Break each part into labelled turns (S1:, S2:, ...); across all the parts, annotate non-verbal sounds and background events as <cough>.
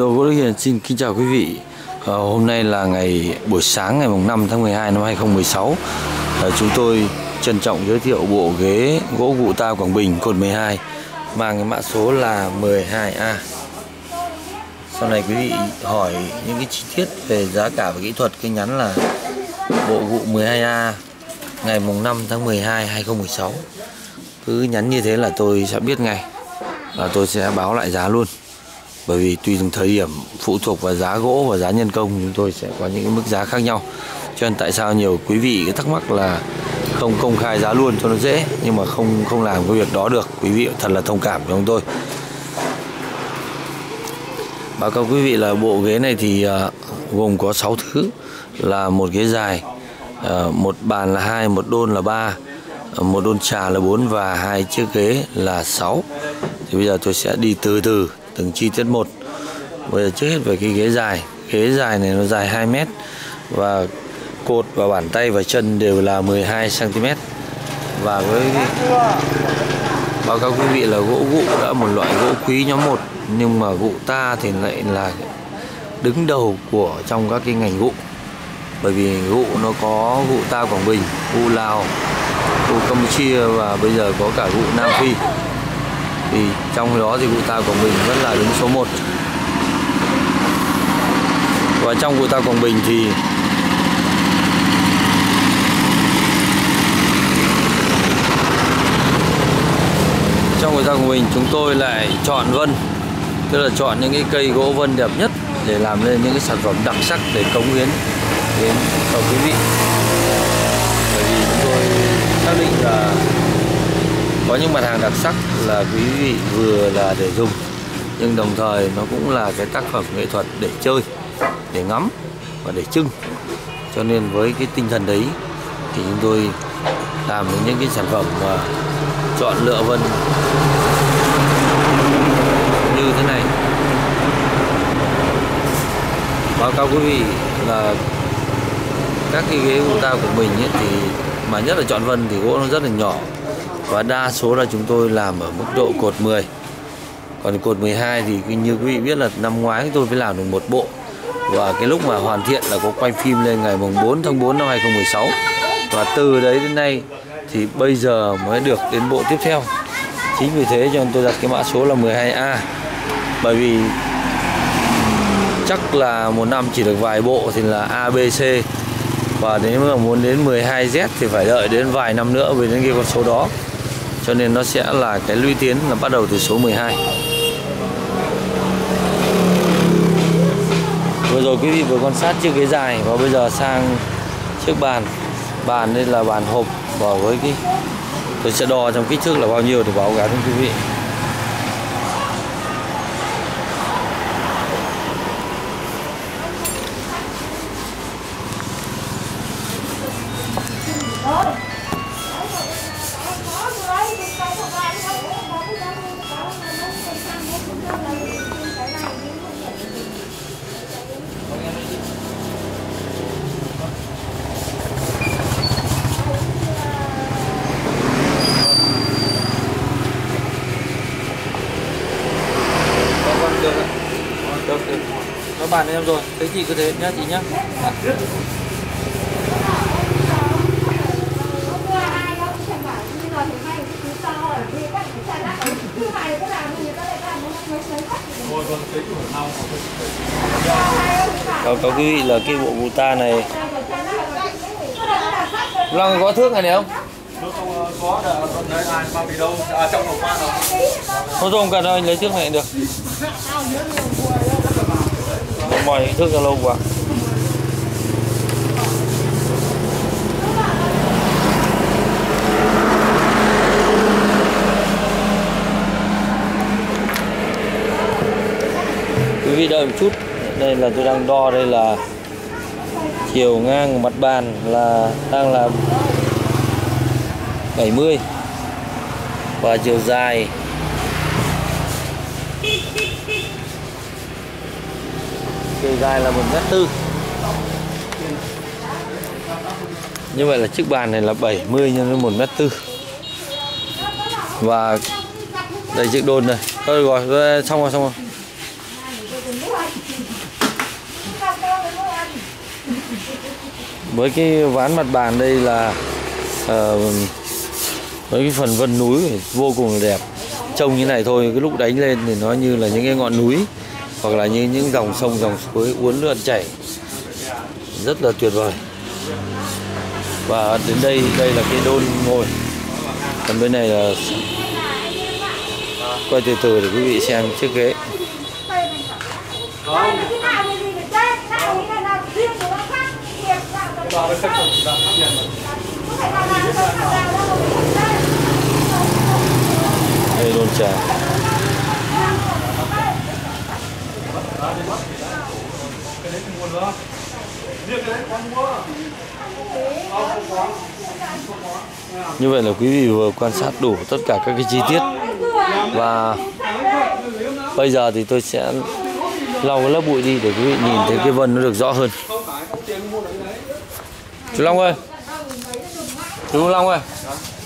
S1: Đô Gỗ Đức Hiền xin kính chào quý vị. À, Hôm nay là ngày buổi sáng ngày 5 tháng 12 năm 2016 à, ờ, Chúng tôi trân trọng giới thiệu bộ ghế gỗ gụ ta Quảng Bình cột 12 Mang cái mã số là 12A Sau này quý vị hỏi những cái chi tiết về giá cả và kỹ thuật Cứ nhắn là bộ gụ 12A ngày 5 tháng 12 2016 Cứ nhắn như thế là tôi sẽ biết ngay Và tôi sẽ báo lại giá luôn bởi vì tùy từng thời điểm phụ thuộc vào giá gỗ và giá nhân công chúng tôi sẽ có những cái mức giá khác nhau. Cho nên tại sao nhiều quý vị cái thắc mắc là không công khai giá luôn cho nó dễ nhưng mà không không làm cái việc đó được? Quý vị thật là thông cảm với chúng tôi. Báo cáo quý vị là bộ ghế này thì uh, gồm có 6 thứ. Là một ghế dài uh, một bàn là hai một đôn là ba một đôn trà là 4 và hai chiếc ghế là 6 thì bây giờ tôi sẽ đi từ từ từng chi tiết một. Bây giờ trước hết về cái ghế dài. Ghế dài này nó dài 2 mét và cột và bàn tay và chân đều là 12 cm và với báo cáo quý vị là gỗ gụ đã một loại gỗ quý nhóm 1 nhưng mà gụ ta thì lại là đứng đầu của trong các cái ngành gụ. Bởi vì gụ nó có gụ ta Quảng Bình, gụ Lào, gụ Campuchia và bây giờ có cả gụ Nam Phi thì trong đó thì vụ tàu Quảng Bình vẫn là đứng số 1 và trong vụ tàu Quảng Bình thì trong vụ tàu Quảng Bình chúng tôi lại chọn vân. Tức là chọn những cái cây gỗ vân đẹp nhất để làm nên những cái sản phẩm đặc sắc để cống hiến đến cho quý vị. Bởi vì chúng tôi xác định là có những mặt hàng đặc sắc là quý vị vừa là để dùng, nhưng đồng thời nó cũng là cái tác phẩm nghệ thuật để chơi, để ngắm và để trưng cho nên với cái tinh thần đấy thì chúng tôi làm những cái sản phẩm và chọn lựa vân như thế này. Báo cáo quý vị là các cái ghế của ta của mình ấy thì mà nhất là chọn vân thì gỗ nó rất là nhỏ và đa số là chúng tôi làm ở mức độ cột 10 còn cột 12 thì như quý vị biết là năm ngoái tôi mới làm được một bộ. Và cái lúc mà hoàn thiện là có quay phim lên ngày mùng 4 tháng 4 năm 2016 và từ đấy đến nay thì bây giờ mới được đến bộ tiếp theo. Chính vì thế cho nên tôi đặt cái mã số là 12A bởi vì chắc là một năm chỉ được vài bộ thì là ABC và nếu mà muốn đến 12Z thì phải đợi đến vài năm nữa về đến cái con số đó cho nên nó sẽ là cái lũy tiến là bắt đầu từ số 12 vừa rồi quý vị vừa quan sát chiếc ghế dài và bây giờ sang chiếc bàn. Bàn đây là bàn hộp và với cái tôi sẽ đo trong kích thước là bao nhiêu để báo cáo cho quý vị. Bàn em rồi thế chị cứ thế nhá chị nhá Báo cáo quý vị là cái bộ guitar này Long có thước này này không?
S2: có đấy ai bao bì đâu à, trong hộp hoa rồi
S1: Không không cần anh lấy thước này được mọi hình thức Zalo quá quý vị đợi một chút. Đây là tôi đang đo, đây là chiều ngang mặt bàn là đang là 70 và chiều dài chiều dài là một mét tư. Như vậy là chiếc bàn này là 70 nhân với một mét tư. Và đây chiếc đôn này thôi rồi xong rồi xong rồi. Với cái ván mặt bàn đây là uh, với cái phần vân núi vô cùng là đẹp. Trông như này thôi cái lúc đánh lên thì nó như là những cái ngọn núi hoặc là như những dòng sông, dòng suối uốn lượn chảy. Rất là tuyệt vời. Và đến đây đây là cái đôn ngồi. Còn bên này là quay từ từ để quý vị xem chiếc ghế. Đây, đôn trà.
S2: Cái đấy thì nguồn riêng cái đấy con mua
S1: như vậy là quý vị vừa quan sát đủ tất cả các cái chi tiết. Và bây giờ thì tôi sẽ lau cái lớp bụi đi để quý vị nhìn thấy cái vân nó được rõ hơn. Chú Long ơi. Chú Long ơi.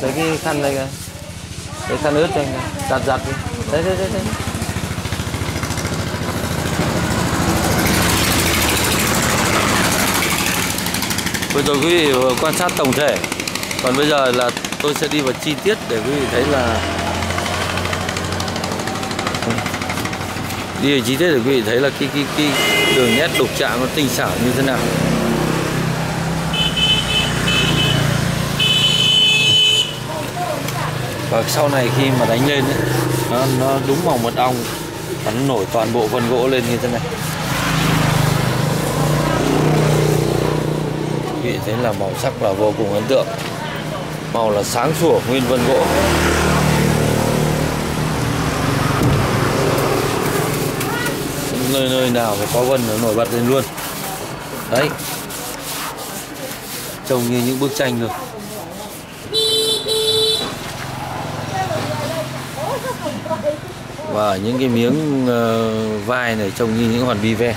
S1: Lấy cái khăn đây kìa lấy khăn ướt cho anh kìa. giặt giặt đi. Đấy đấy đấy đấy rồi quý vị quan sát tổng thể. Còn bây giờ là tôi sẽ đi vào chi tiết để quý vị thấy là đi vào chi tiết để quý vị thấy là cái cái cái đường nét đục chạm nó tinh xảo như thế nào. Và sau này khi mà đánh lên ấy, nó nó đúng màu mật ong nó nổi toàn bộ phần gỗ lên như thế này. Vị thấy là màu sắc là vô cùng ấn tượng. Màu là sáng sủa, nguyên vân gỗ. Nơi nơi nào mà có vân nó nổi bật lên luôn. Đấy. Trông như những bức tranh rồi và những cái miếng ờ, vai này trông như những hoàn bi ve.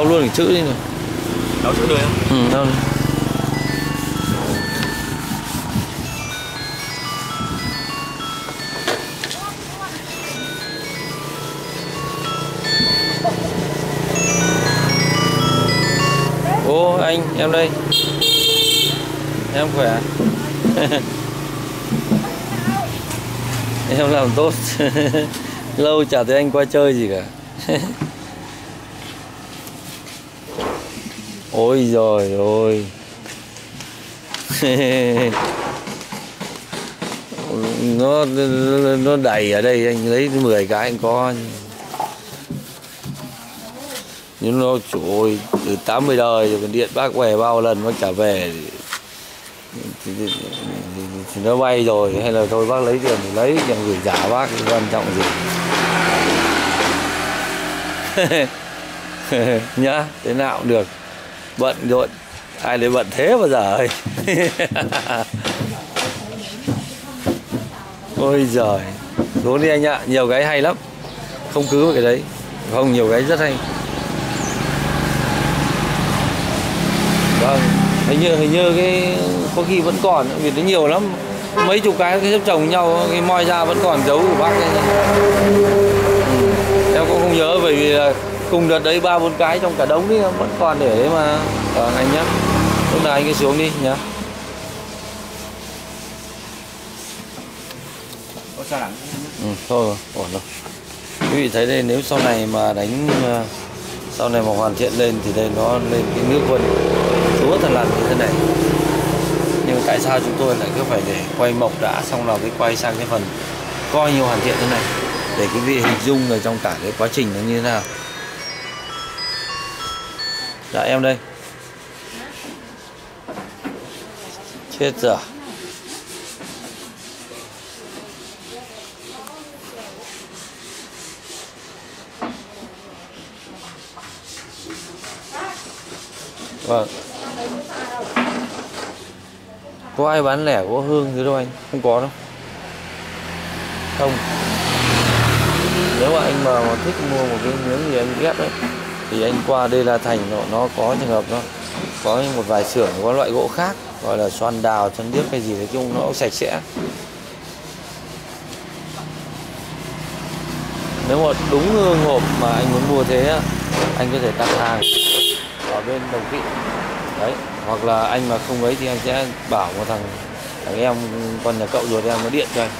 S1: Lau luôn cái chữ đi này
S2: đâu chữ đời không?
S1: Ừ, lau đi. Ô anh em đây. Em khỏe <laughs> Em làm tốt. <laughs> Lâu chả thấy anh qua chơi gì cả <laughs> Ôi rồi ôi <laughs> nó nó- đầy ở đây anh lấy 10 cái anh có. Nhưng nó trời ơi từ 80 đời rồi còn điện bác về bao lần bác trả về. Thì, thì, thì, thì, thì nó bay rồi hay là thôi bác lấy tiền thì lấy chẳng gửi giả bác quan trọng gì. <laughs> Nhá thế nào cũng được bận rộn. Ai lại bận thế bao giờ ơi ôi giời. Xuống đi anh ạ, nhiều cái hay lắm. Không cứ cái đấy. Không, nhiều cái rất hay. Vâng hình như hình như cái, có khi vẫn còn, vì nó nhiều lắm. Mấy chục cái cái xếp chồng nhau, cái moi ra vẫn còn dấu của bác ấy. ừ. em cũng không nhớ, bởi vì là cùng đợt đấy ba bốn cái trong cả đống đi vẫn còn để đấy mà. Vâng anh nhé lúc nào anh cứ xuống đi nhá. Ừ, thôi rồi, ổn rồi. Quý vị thấy đây nếu sau này mà đánh ờ, sau này mà hoàn thiện lên thì đây nó lên cái nước vân. Chúa thần lần như thế này. Nhưng tại sao chúng tôi lại cứ phải để quay mộc đã xong rồi mới quay sang cái phần coi như hoàn thiện thế này? Để quý vị hình dung ở trong cả cái quá trình nó như thế nào dạ em đây chết rồi Vâng. Có ai bán lẻ có hương gì đâu anh? Không có đâu. Không. Nếu mà anh mà, mà thích mua một cái miếng gì anh ghép đấy thì anh qua đây là thành nó, nó có trường hợp nó có một vài xưởng có loại gỗ khác gọi là xoan đào xoan điếc hay gì nói chung nó cũng sạch sẽ. Nếu mà đúng hương hộp mà anh muốn mua thế á, anh có thể đặt hàng ở bên đồng vị đấy hoặc là anh mà không ấy thì anh sẽ bảo một thằng thằng em con nhà cậu ruột em nó điện cho anh.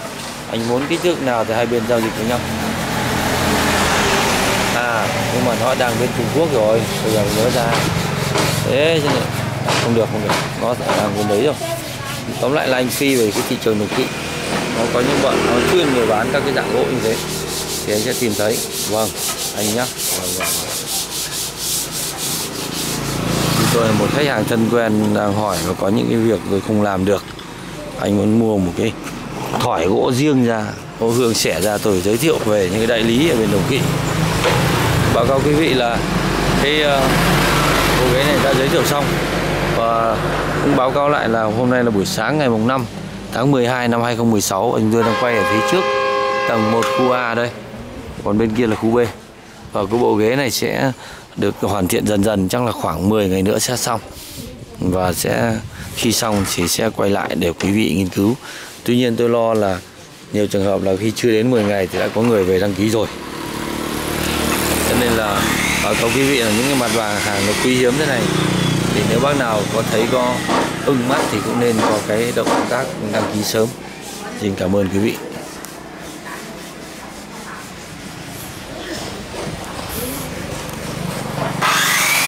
S1: Anh muốn kích thước nào thì hai bên giao dịch với nhau nhưng mà nó đang bên Trung Quốc rồi bây giờ mình nhớ ra. Thế cho nên không được không được. Nó đang bên đấy rồi. Tóm lại là anh phi về cái thị trường nội kỵ nó có những bọn nó chuyên người bán các cái dạng gỗ như thế. Thì anh sẽ tìm thấy. Vâng anh nhá. Vâng, vâng. vâng. Tôi là một khách hàng thân quen đang hỏi và có những cái việc tôi không làm được. Anh muốn mua một cái thỏi gỗ riêng ra gỗ hương xẻ ra tôi giới thiệu về những cái đại lý ở bên đồng kỵ báo cáo quý vị là cái ờ, bộ ghế này đã giới thiệu xong. Và cũng báo cáo lại là hôm nay là buổi sáng ngày mùng 5 tháng 12 năm 2016 anh tôi đang quay ở phía trước tầng 1 khu A đây. Còn bên kia là khu B. Và cái bộ ghế này sẽ được hoàn thiện dần dần, chắc là khoảng 10 ngày nữa sẽ xong. Và sẽ, khi xong thì sẽ quay lại để quý vị nghiên cứu. Tuy nhiên tôi lo là nhiều trường hợp là khi chưa đến 10 ngày thì đã có người về đăng ký rồi nên là à, báo cáo quý vị là những cái mặt vàng hàng nó quý hiếm thế này. Thì nếu bác nào có thấy có ưng mắt thì cũng nên có cái động tác đăng ký sớm. Xin cảm ơn quý vị.